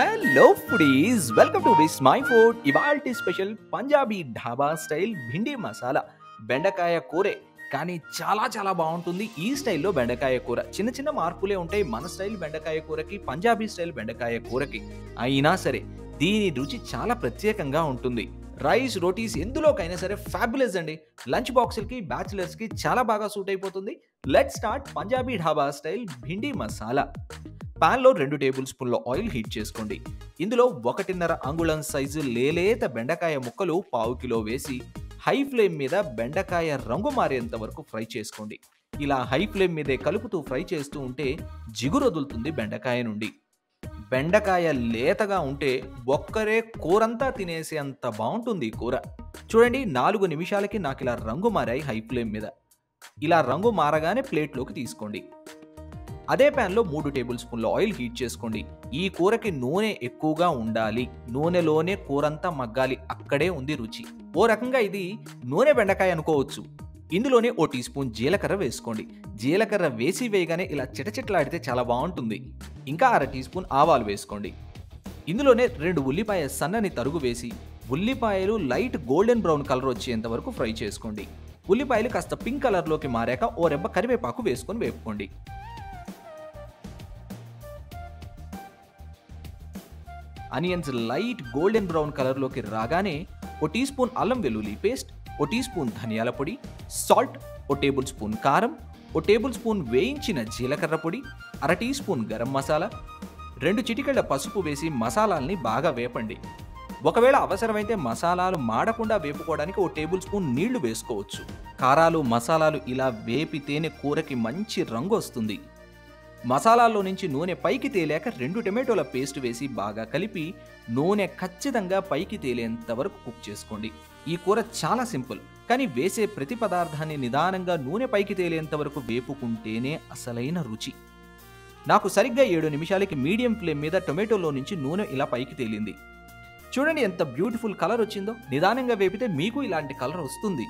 Hello foodies welcome to Vismai food ఇవాల్టి special Punjabi dhaba style bhindi masala బెండకాయ కూరే. కానీ చాలా చాలా బాగుంటుంది ఈ స్టైల్లో బెండకాయ కూర. చిన్న చిన్న మార్పులే ఉంటాయి మన స్టైల్ బెండకాయ కూరకి పంజాబీ స్టైల్ బెండకాయ కూరకి. అయినా సరే దీని రుచి చాలా ప్రత్యేకంగా ఉంటుంది. రైస్ రోటీస్ ఎందులోకైనా సరే ఫ్యాబులస్ అండి. లంచ్ బాక్సులకి బ్యాచిలర్స్కి చాలా బాగా సూట్ అయిపోతుంది. Let start Punjabi dhaba style bhindi masala. పాన్లో రెండు టేబుల్ స్పూన్ల ఆయిల్ హీట్ చేసుకోండి. ఇందులో ఒకటిన్నర అంగుళం సైజు లేలేత బెండకాయ ముక్కలు పావు కిలో వేసి హై ఫ్లేమ్ మీద బెండకాయ రంగు మారేంత వరకు ఫ్రై చేసుకోండి. ఇలా హై ఫ్లేమ్ మీదే కలుపుతూ ఫ్రై చేస్తూ ఉంటే జిగురొదులుతుంది బెండకాయ నుండి. బెండకాయ లేతగా ఉంటే ఒక్కరే కూరంతా తినేసే అంత బాగుంటుంది ఈ కూర. చూడండి నాలుగు నిమిషాలకి నాకు ఇలా రంగు మారాయి హై ఫ్లేమ్ మీద. ఇలా రంగు మారగానే ప్లేట్లోకి తీసుకోండి. అదే ప్యాన్లో మూడు టేబుల్ స్పూన్ల ఆయిల్ హీట్ చేసుకోండి. ఈ కూరకి నూనె ఎక్కువగా ఉండాలి. నూనెలోనే కూరంతా మగ్గాలి. అక్కడే ఉంది రుచి. ఓ రకంగా ఇది నూనె బెండకాయ అనుకోవచ్చు. ఇందులోనే ఓ టీ స్పూన్ జీలకర్ర వేసుకోండి. జీలకర్ర వేసి వేయగానే ఇలా చిటచిటలాడితే చాలా బాగుంటుంది. ఇంకా అర టీ స్పూన్ ఆవాలు వేసుకోండి. ఇందులోనే రెండు ఉల్లిపాయ సన్నని తరుగు వేసి ఉల్లిపాయలు లైట్ గోల్డెన్ బ్రౌన్ కలర్ వచ్చేంత వరకు ఫ్రై చేసుకోండి. ఉల్లిపాయలు కాస్త పింక్ కలర్లోకి మారాక ఓ రెబ్బ కరివేపాకు వేసుకొని వేపుకోండి. అనియన్స్ లైట్ గోల్డెన్ బ్రౌన్ కలర్లోకి రాగానే ఓ టీ స్పూన్ అల్లం వెల్లుల్లి పేస్ట్ ఓ టీ స్పూన్ ధనియాల పొడి సాల్ట్ ఓ టేబుల్ స్పూన్ కారం ఓ టేబుల్ స్పూన్ వేయించిన జీలకర్ర పొడి అర టీ స్పూన్ గరం మసాలా రెండు చిటికెళ్ళ పసుపు వేసి మసాలాల్ని బాగా వేపండి. ఒకవేళ అవసరమైతే మసాలాలు మాడకుండా వేపుకోవడానికి ఓ టేబుల్ స్పూన్ నీళ్ళు వేసుకోవచ్చు. కారాలు మసాలాలు ఇలా వేపితేనే కూరకి మంచి రంగు వస్తుంది. మసాలాల్లో నుంచి నూనె పైకి తేలాక రెండు టమాటోల పేస్ట్ వేసి బాగా కలిపి నూనె ఖచ్చితంగా పైకి తేలేంత వరకు కుక్ చేసుకోండి. ఈ కూర చాలా సింపుల్ కానీ వేసే ప్రతి పదార్థాన్ని నిదానంగా నూనె పైకి తేలేంత వరకు వేపుకుంటేనే అసలైన రుచి. నాకు సరిగ్గా ఏడు నిమిషాలకి మీడియం ఫ్లేమ్ మీద టొమాటోలో నుంచి నూనె ఇలా పైకి తేలింది. చూడండి ఎంత బ్యూటిఫుల్ కలర్ వచ్చిందో. నిదానంగా వేపితే మీకు ఇలాంటి కలర్ వస్తుంది.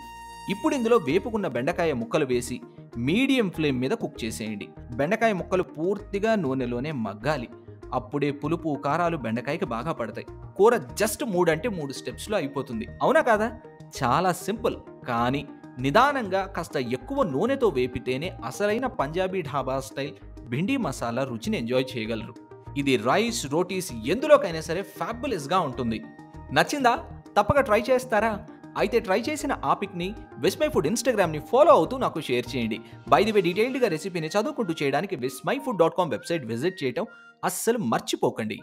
ఇప్పుడు ఇందులో వేపుకున్న బెండకాయ ముక్కలు వేసి మీడియం ఫ్లేమ్ మీద కుక్ చేసేయండి. బెండకాయ ముక్కలు పూర్తిగా నూనెలోనే మగ్గాలి. అప్పుడే పులుపు కారాలు బెండకాయకి బాగా పడతాయి. కూర జస్ట్ మూడంటే మూడు స్టెప్స్లో అయిపోతుంది. అవునా కాదా? చాలా సింపుల్. కానీ నిదానంగా కాస్త ఎక్కువ నూనెతో వేపితేనే అసలైన పంజాబీ ఢాబా స్టైల్ భిండి మసాలా రుచిని ఎంజాయ్ చేయగలరు. ఇది రైస్ రోటీస్ ఎందులోకైనా సరే ఫ్యాబులస్గా ఉంటుంది. నచ్చిందా? తప్పక ట్రై చేస్తారా? అయితే ట్రై చేసిన ఆ పిక్ని విస్మై ఫుడ్ ఇన్స్టాగ్రామ్ని ఫాలో అవుతూ నాకు షేర్ చేయండి. బై ది వే డీటెయిల్డ్గా రెసిపీని చదువుకుంటూ చేయడానికి Vismai food dot com website visit చేయటం అస్సలు మర్చిపోకండి.